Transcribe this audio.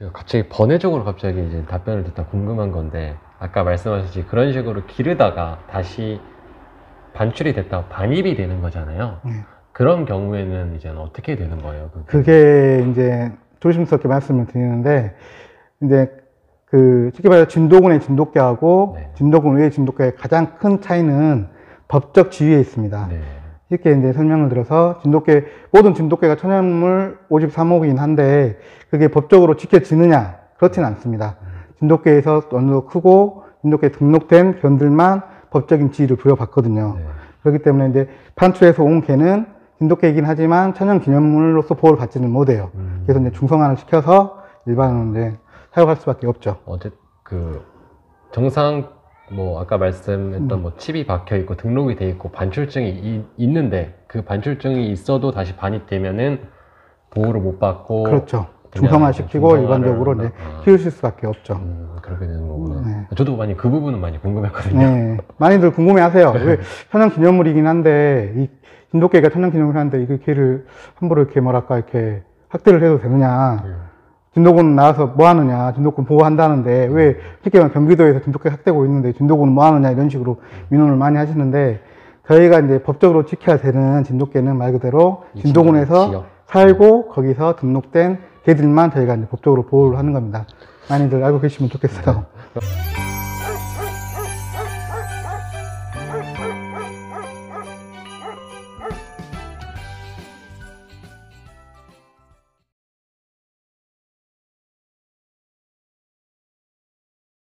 제가 갑자기 번외적으로 갑자기 이제 답변을 듣다 궁금한 건데 아까 말씀하셨지 그런 식으로 기르다가 다시 반출이 됐다 반입이 되는 거잖아요. 네. 그런 경우에는 이제 어떻게 되는 거예요? 그게? 이제 조심스럽게 말씀을 드리는데, 이제 그 쉽게 말해서 진도군의 진돗개하고 네. 진도군 외의 진돗개의 가장 큰 차이는 법적 지위에 있습니다. 네. 이렇게 이제 설명을 들어서 진돗개, 모든 진돗개가 천연물 53호이긴 한데, 그게 법적으로 지켜지느냐? 그렇지는 않습니다. 진돗개에서 어느 정도 크고, 진돗개에 등록된 견들만 법적인 지위를 부여받거든요. 네. 그렇기 때문에 이제 판출해서 온 개는 진돗개이긴 하지만 천연 기념물로서 보호를 받지는 못해요. 음. 그래서 이제 중성화를 시켜서 일반으로 이제 사용할 수밖에 없죠. 어제 그 정상 뭐 아까 말씀했던 음. 뭐 칩이 박혀 있고 등록이 돼 있고 반출증이 이- 있는데 그 반출증이 있어도 다시 반입되면은 보호를 못 받고 그렇죠. 그냥 중성화 시키고 중성화를 일반적으로. 이제 아. 키우실 수밖에 없죠. 음, 그렇게 되는 거구나. 네. 저도 많이 그 부분은 많이 궁금했거든요. 네. 많이들 궁금해 하세요. 왜 천연 기념물이긴 한데, 이 진돗개가 천연 기념물이 한데, 이 개를 함부로 이렇게 뭐랄까, 이렇게 학대를 해도 되느냐. 음. 진도군 나와서 뭐 하느냐, 진도군 보호한다는데, 왜, 특히 경기도에서 진돗개 학대고 있는데, 진도군은 뭐 하느냐, 이런 식으로 민원을 많이 하시는데, 저희가 이제 법적으로 지켜야 되는 진돗개는 말 그대로 이 진도군에서. 살고, 거기서 등록된 개들만 저희가 이제 법적으로 보호를 하는 겁니다. 많이들 알고 계시면 좋겠어요.